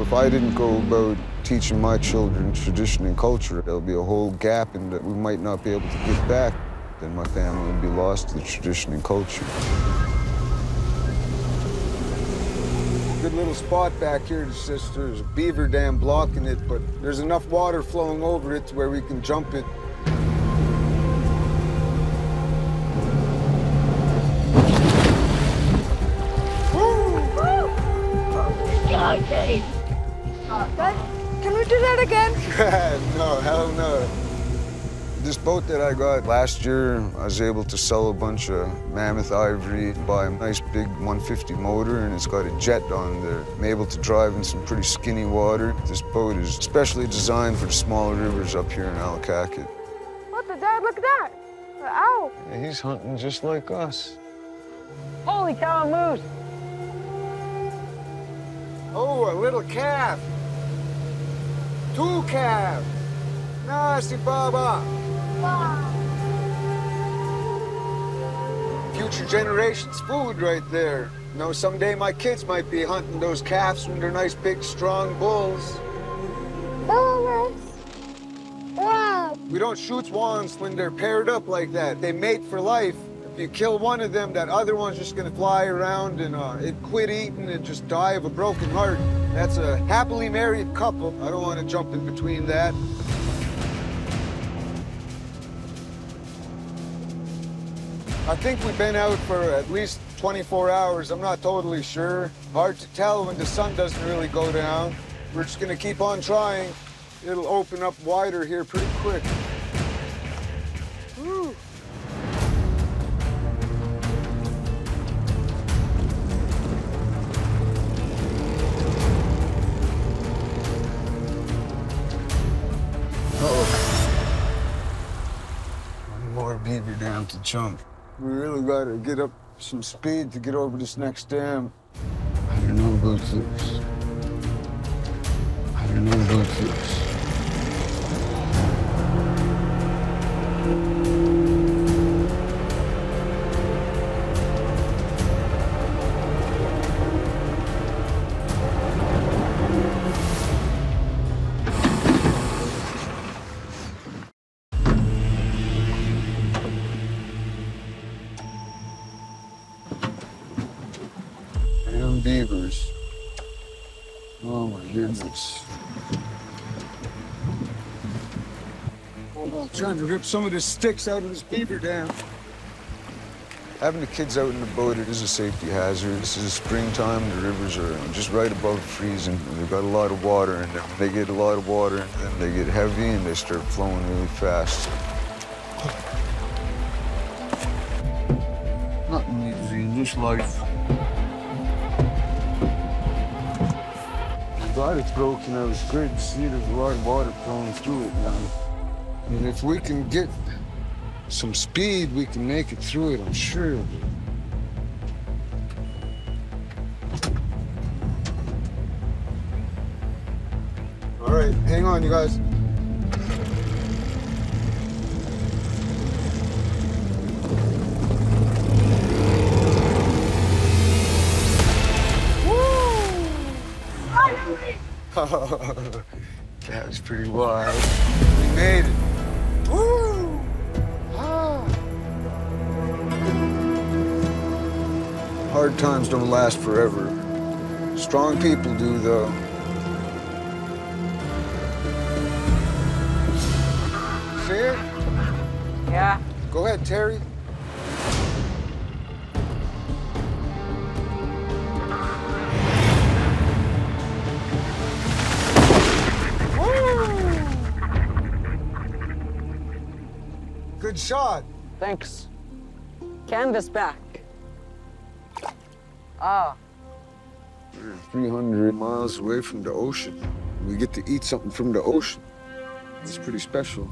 If I didn't go about teaching my children tradition and culture, there'll be a whole gap in that we might not be able to get back. Then my family would be lost to the tradition and culture. Good little spot back here. It's just there's a beaver dam blocking it, but there's enough water flowing over it to where we can jump it. Can we do that again? no, hell no. This boat that I got last year, I was able to sell a bunch of mammoth ivory, buy a nice big 150 motor, and it's got a jet on there. I'm able to drive in some pretty skinny water. This boat is specially designed for the smaller rivers up here in Alakanuk. What the dad? Look at that. The owl. And he's hunting just like us. Holy cow, a moose. Oh, a little calf. Two calves. Nasi Baba. Future generations' food right there. You know, someday my kids might be hunting those calves when they're nice, big, strong bulls. We don't shoot swans when they're paired up like that. They mate for life. If you kill one of them, that other one's just gonna fly around and uh, it quit eating and just die of a broken heart. That's a happily married couple. I don't want to jump in between that. I think we've been out for at least 24 hours. I'm not totally sure. Hard to tell when the sun doesn't really go down. We're just gonna keep on trying. It'll open up wider here pretty quick. Woo. To jump. We really gotta get up some speed to get over this next dam. I don't know about this. I don't know about this. Beavers. Oh my goodness. Oh, trying to rip some of the sticks out of this beaver dam. Having the kids out in the boat, it is a safety hazard. This is springtime, the rivers are just right above freezing. They've got a lot of water in them. They get a lot of water, and then they get heavy and they start flowing really fast. Nothing easy in this life. It's broken. I was great to see there's a lot of water flowing through it now. And if we can get some speed, we can make it through it, I'm sure. All right, hang on, you guys. that was pretty wild. We made it. Woo! Ah. Hard times don't last forever. Strong people do, though. See it? Yeah. Go ahead, Terry. Good shot. Thanks. Canvas back. Ah. We're 300 miles away from the ocean. We get to eat something from the ocean. It's pretty special.